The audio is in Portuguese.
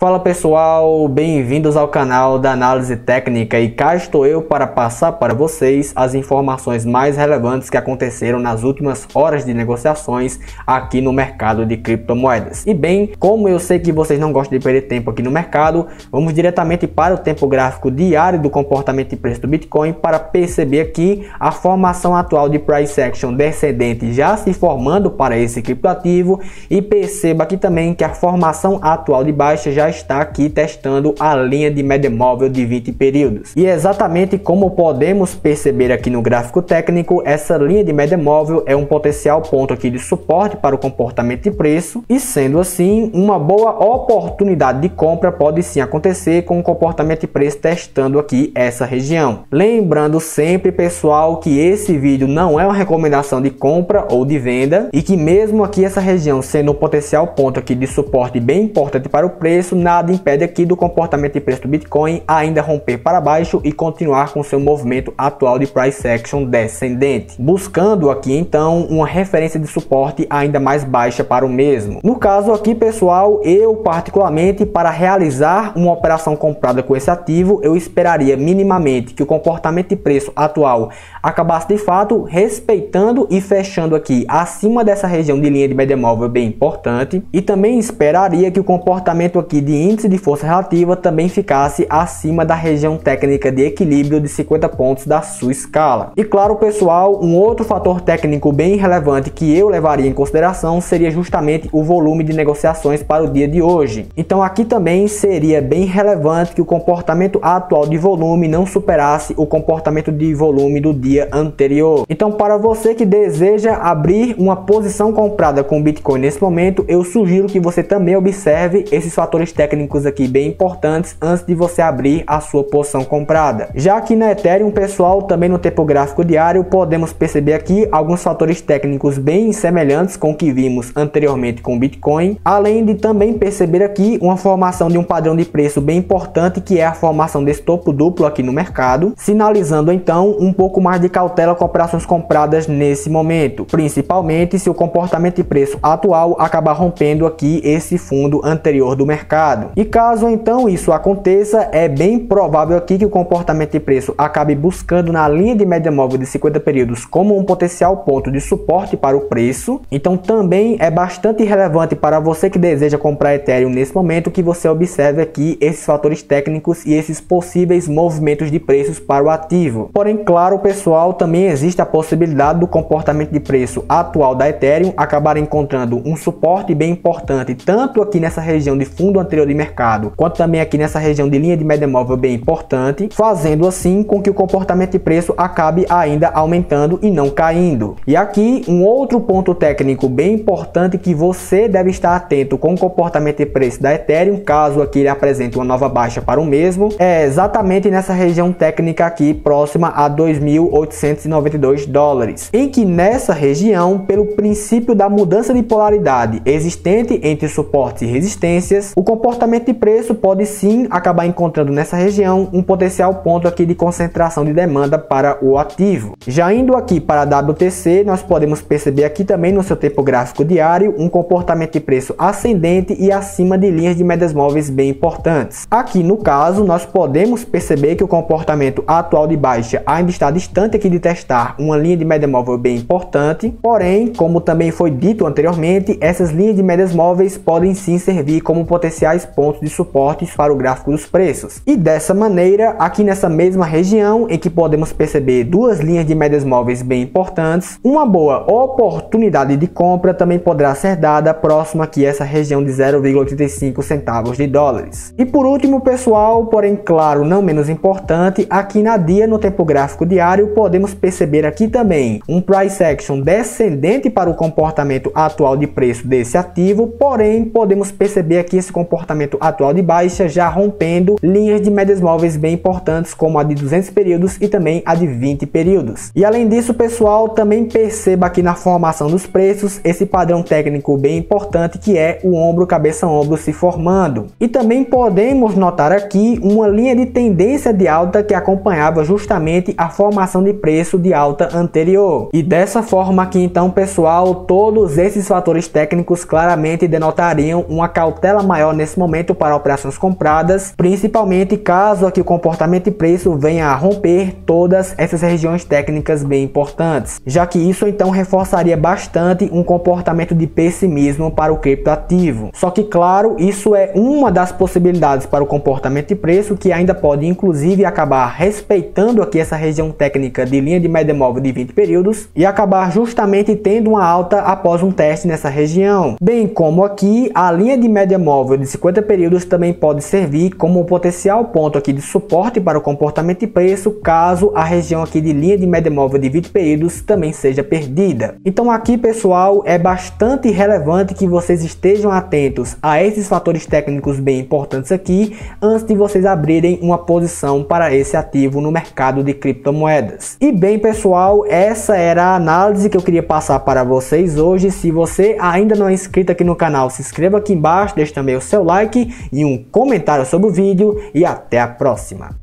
Fala pessoal, bem-vindos ao canal da Análise Técnica e cá estou eu para passar para vocês as informações mais relevantes que aconteceram nas últimas horas de negociações aqui no mercado de criptomoedas. E bem, como eu sei que vocês não gostam de perder tempo aqui no mercado, vamos diretamente para o tempo gráfico diário do comportamento de preço do Bitcoin para perceber aqui a formação atual de price action descendente já se formando para esse criptoativo e perceba aqui também que a formação atual de baixa já está aqui testando a linha de média móvel de 20 períodos. E exatamente como podemos perceber aqui no gráfico técnico, essa linha de média móvel é um potencial ponto aqui de suporte para o comportamento de preço e sendo assim, uma boa oportunidade de compra pode sim acontecer com o comportamento de preço testando aqui essa região. Lembrando sempre, pessoal, que esse vídeo não é uma recomendação de compra ou de venda e que mesmo aqui essa região sendo um potencial ponto aqui de suporte bem importante para o preço, nada impede aqui do comportamento de preço do Bitcoin ainda romper para baixo e continuar com seu movimento atual de price action descendente, buscando aqui então uma referência de suporte ainda mais baixa para o mesmo. No caso aqui, pessoal, eu particularmente para realizar uma operação comprada com esse ativo, eu esperaria minimamente que o comportamento de preço atual acabasse de fato respeitando e fechando aqui acima dessa região de linha de média móvel bem importante e também esperaria que o comportamento aqui de de índice de força relativa também ficasse acima da região técnica de equilíbrio de 50 pontos da sua escala. E claro, pessoal, um outro fator técnico bem relevante que eu levaria em consideração seria justamente o volume de negociações para o dia de hoje. Então aqui também seria bem relevante que o comportamento atual de volume não superasse o comportamento de volume do dia anterior. Então para você que deseja abrir uma posição comprada com Bitcoin nesse momento, eu sugiro que você também observe esses fatores técnicos aqui bem importantes antes de você abrir a sua posição comprada. Já aqui na Ethereum, pessoal, também no tempo gráfico diário, podemos perceber aqui alguns fatores técnicos bem semelhantes com o que vimos anteriormente com Bitcoin, além de também perceber aqui uma formação de um padrão de preço bem importante que é a formação desse topo duplo aqui no mercado, sinalizando então um pouco mais de cautela com operações compradas nesse momento, principalmente se o comportamento de preço atual acabar rompendo aqui esse fundo anterior do mercado mercado. E caso então isso aconteça, é bem provável aqui que o comportamento de preço acabe buscando na linha de média móvel de 50 períodos como um potencial ponto de suporte para o preço. Então também é bastante relevante para você que deseja comprar Ethereum nesse momento que você observe aqui esses fatores técnicos e esses possíveis movimentos de preços para o ativo. Porém, claro, pessoal, também existe a possibilidade do comportamento de preço atual da Ethereum acabar encontrando um suporte bem importante tanto aqui nessa região de fundo anterior de mercado, quanto também aqui nessa região de linha de média móvel bem importante, fazendo assim com que o comportamento de preço acabe ainda aumentando e não caindo. E aqui um outro ponto técnico bem importante que você deve estar atento com o comportamento de preço da Ethereum, caso aqui ele apresente uma nova baixa para o mesmo, é exatamente nessa região técnica aqui próxima a 2.892 dólares, em que nessa região, pelo princípio da mudança de polaridade existente entre suportes e resistências, o comportamento de preço pode sim acabar encontrando nessa região um potencial ponto aqui de concentração de demanda para o ativo. Já indo aqui para a WTC, nós podemos perceber aqui também no seu tempo gráfico diário um comportamento de preço ascendente e acima de linhas de médias móveis bem importantes. Aqui no caso, nós podemos perceber que o comportamento atual de baixa ainda está distante aqui de testar uma linha de média móvel bem importante, porém, como também foi dito anteriormente, essas linhas de médias móveis podem sim servir como potenciais pontos de suportes para o gráfico dos preços. E dessa maneira, aqui nessa mesma região em que podemos perceber duas linhas de médias móveis bem importantes, uma boa oportunidade de compra também poderá ser dada próximo aqui essa região de 0,85 centavos de dólares. E por último, pessoal, porém claro, não menos importante, aqui na dia no tempo gráfico diário podemos perceber aqui também um price action descendente para o comportamento atual de preço desse ativo, porém podemos perceber aqui esse comportamento comportamento atual de baixa, já rompendo linhas de médias móveis bem importantes, como a de 200 períodos e também a de 20 períodos. E além disso, pessoal, também perceba aqui na formação dos preços esse padrão técnico bem importante que é o ombro cabeça ombro se formando. E também podemos notar aqui uma linha de tendência de alta que acompanhava justamente a formação de preço de alta anterior. E dessa forma aqui então, pessoal, todos esses fatores técnicos claramente denotariam uma cautela maior nesse nesse momento para operações compradas, principalmente caso aqui o comportamento de preço venha a romper todas essas regiões técnicas bem importantes, já que isso então reforçaria bastante um comportamento de pessimismo para o criptoativo. Só que claro, isso é uma das possibilidades para o comportamento de preço que ainda pode inclusive acabar respeitando aqui essa região técnica de linha de média móvel de 20 períodos e acabar justamente tendo uma alta após um teste nessa região. Bem como aqui a linha de média móvel de 50 períodos também pode servir como um potencial ponto aqui de suporte para o comportamento de preço caso a região aqui de linha de média móvel de 20 períodos também seja perdida. Então aqui pessoal é bastante relevante que vocês estejam atentos a esses fatores técnicos bem importantes aqui antes de vocês abrirem uma posição para esse ativo no mercado de criptomoedas. E bem pessoal, essa era a análise que eu queria passar para vocês hoje. Se você ainda não é inscrito aqui no canal, se inscreva aqui embaixo, deixe também o seu like e um comentário sobre o vídeo e até a próxima.